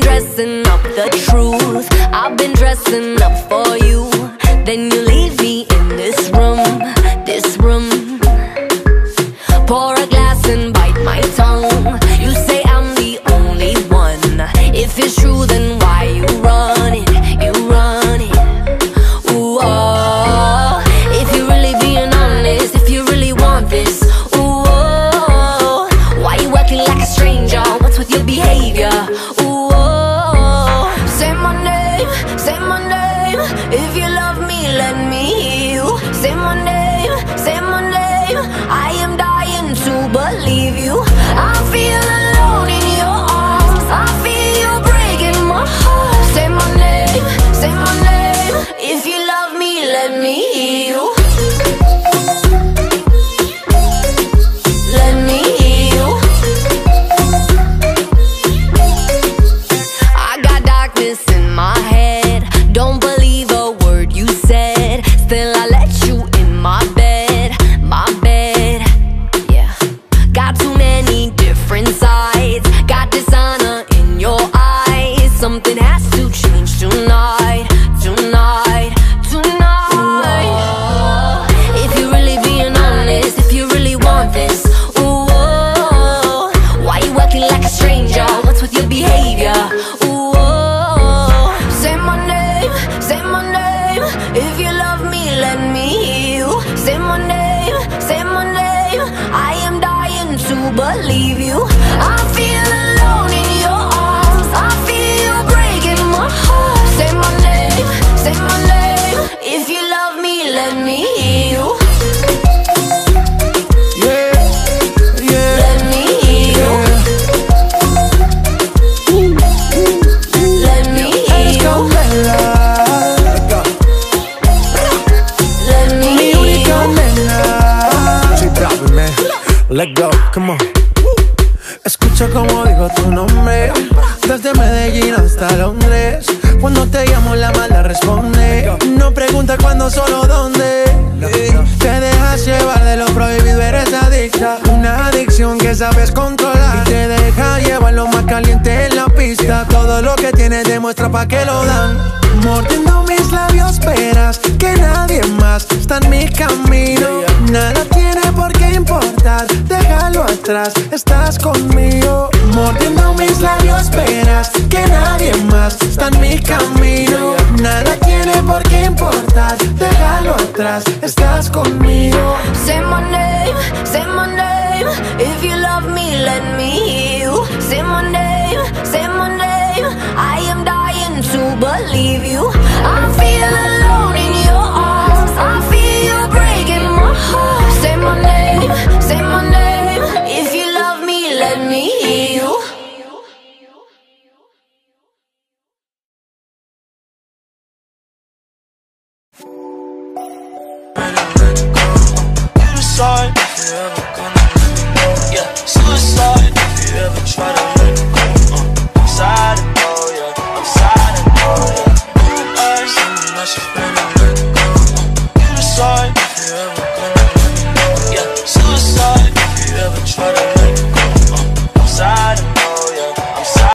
dressing up the truth. I've been dressing up for you. Then you leave you. I feel. believe let go, come on. Escucho como digo tu nombre, desde Medellín hasta Londres. Cuando te llamo la mala responde, no pregunta cuándo, solo dónde. Te dejas llevar de lo prohibido, eres adicta, una adicción que sabes controlar. Y te deja llevar lo más caliente en la pista, todo lo que tienes demuestra pa' que lo dan. Mordiendo mis labios, esperas que nadie más está en mi camino. Nada olvidar, déjalo atrás, estás conmigo. Mordiendo mis labios, esperas que nadie más está en mi camino. Nada tiene por qué importar, déjalo atrás, estás conmigo. Say my name, say my name, if you love me, let me hear you. Say my name, say my name, I am dying to believe you. Suicide if you ever gonna. Yeah, suicide if you ever try to let go. Uh, I'm sad and yeah. I'm sad and yeah. You.